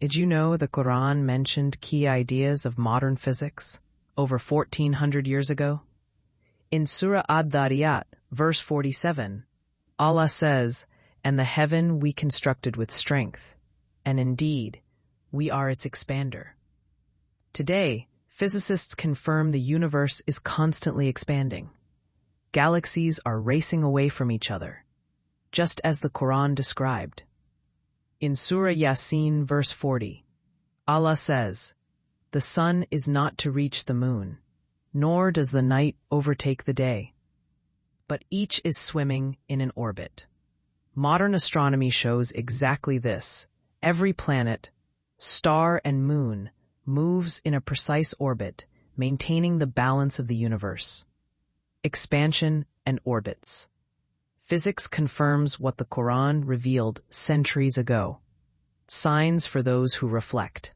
Did you know the Quran mentioned key ideas of modern physics over 1400 years ago? In Surah Ad-Dhariyat, verse 47, Allah says, And the heaven we constructed with strength, and indeed, we are its expander. Today, physicists confirm the universe is constantly expanding. Galaxies are racing away from each other, just as the Quran described. In Surah Yasin, verse 40, Allah says, The sun is not to reach the moon, nor does the night overtake the day, but each is swimming in an orbit. Modern astronomy shows exactly this. Every planet, star, and moon moves in a precise orbit, maintaining the balance of the universe. Expansion and orbits. Physics confirms what the Quran revealed centuries ago. Signs for those who reflect.